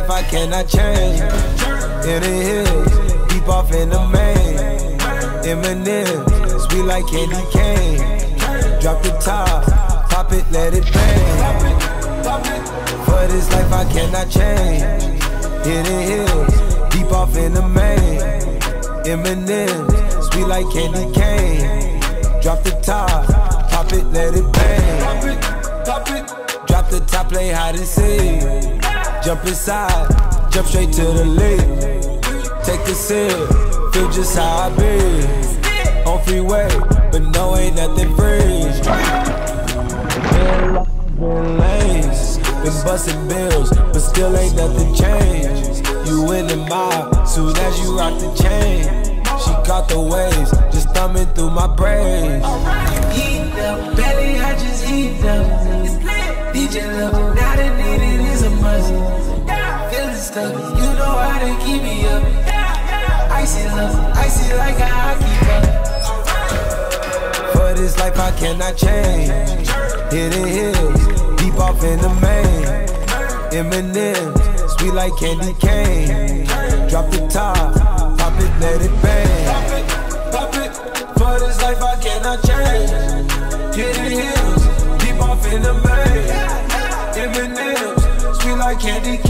life I cannot change. In the hills, deep off in the main. Eminem, sweet like candy cane. Drop the top, pop it, let it bang. For this life I cannot change. In the hills, deep off in the main. Eminem, sweet like candy cane. Drop the top, pop it, let it bang. Drop the top, play hide and seek. Jump inside, jump straight to the lead. Take a sip, feel just how I be. On freeway, but no, ain't nothing free. Been lost, been lanes, been busting bills, but still ain't nothing changed. You in the mob, soon as you rock the chain. She caught the waves, just thumbing through my brains. Heat up, belly, I just heat up. DJ level, now the needed is a must. Stuck, you know how to keep me up. Icy love, icy like a hockey puck. For this life I cannot change. Hit Hidden hills, deep off in the main. Eminem, sweet like candy cane. Drop the top, pop it, let it bang. Pop it, pop it. For this life I cannot change. Hidden hills, deep off in the main. Eminem, sweet like candy.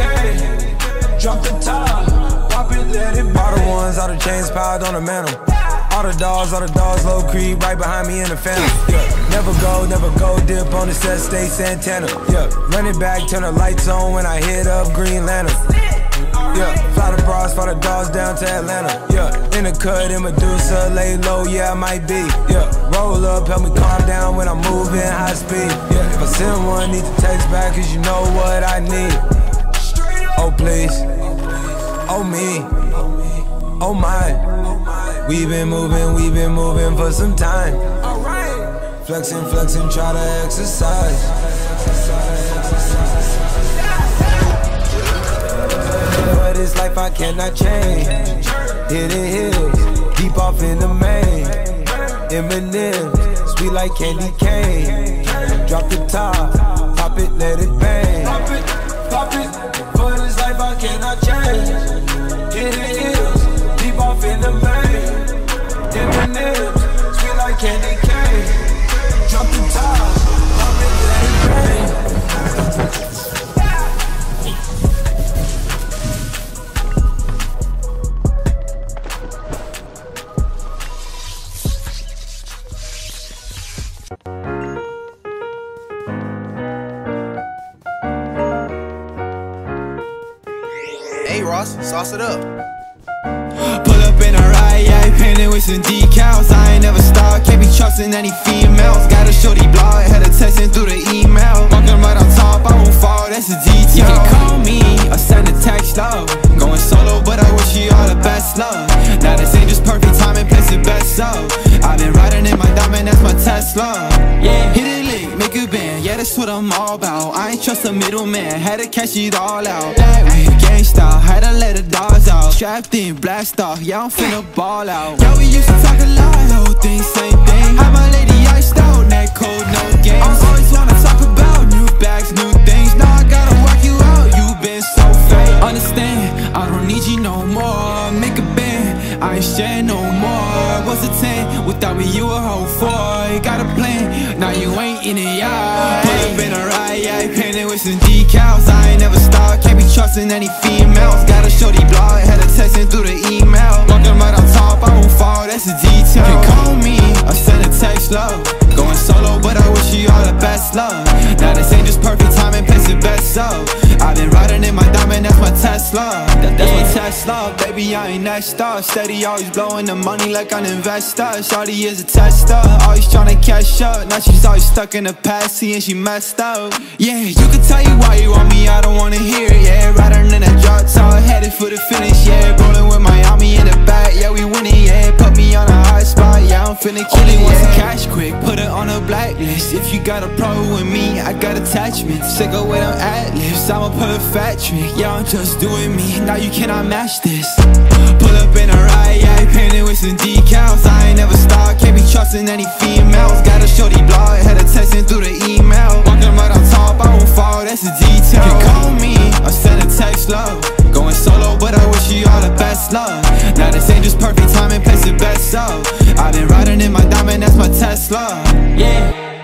Drop the top, pop it, let it bang. All the ones, all the chains piled on the mantle. All the dogs, all the dogs, low creep, right behind me in the phantom. Yeah, never go, never go, dip on the set, stay Santana. Yeah, run it back, turn the lights on when I hit up Green Lantern. Yeah, fly the bras, fly the dogs down to Atlanta. Yeah, in the cut, in Medusa, lay low, yeah, I might be. Yeah, roll up, help me calm down when I'm moving high speed. Yeah, if I send one, need to text back, cause you know what I need. Oh, please. Oh, me. Oh, my. We've been moving, we've been moving for some time. Flexing, flexing, try to exercise. For this life I cannot change. Hidden hills, deep off in the main. Eminem, sweet like candy cane. Drop the top, pop it, let it bang. Pop it, pop it. Hey Ross, sauce it up. Pull up in a ride, yeah, painted with some decals. I ain't never stop, can't be trusting any females. Got a shorty blog, had her texting through the email. Walking right on top, I won't fall, that's a detail. You can call me, or send a text, love Going solo, but I wish you all the best, love Now this ain't just perfect timing, place it best up I've been riding in my diamond, that's my Tesla that's what I'm all about. I ain't trust a middleman, had to cash it all out. That way, gangsta, had to let the dogs out. Strapped in, blast off, yeah, I'm finna ball out. Yeah, we used to talk a lot, whole thing, same thing. Had my lady iced out, neck cold, no games I always wanna talk about new bags, new things. Now I gotta work you out, you been so fake. Understand, I don't need you no more. Make a band, I ain't sharing no more What's a 10? Without me, you a whole four Got a plan, now you ain't in it, yeah Pull up in a ride, yeah, painted with some decals. I ain't never stop, can't be trusting any females. Got a shorty blog, had her texting through the email. Walking right on top, I won't fall, that's a detail. You can call me, or send a text, love. Going solo, but I wish you all the best, love. Now this ain't just perfect timing, place it best up I've been riding in my diamond, that's my Tesla. That, That's my Tesla, baby, I ain't next up. Steady, always blowing the money like an investor. Shawty is a tester, always tryna catch up. Now she's always stuck in the past, seeing she messed up. Yeah, you can tell you why you want me, I don't wanna hear it, yeah Riding in a drop top, headed for the finish, yeah Rolling with my yeah, we winning, yeah. Put me on a hot spot, yeah, I'm finna kill it, oh, yeah. cash quick, put it on a blacklist. If you got a problem with me, I got attachments. Sick of with them ad-libs, I'ma pull a fat trick Yeah, I'm just doing me, now you cannot match this. Pull up in a ride, yeah, painted with some decals. I ain't never stop, can't be trusting any females. Got a shorty blog, had her texting through the email. Walking right on top, I won't fall, that's a detail. You can call me, or send a text, love Tesla Now this ain't just perfect timing, place it best so. I've been riding in my diamond, that's my Tesla. Yeah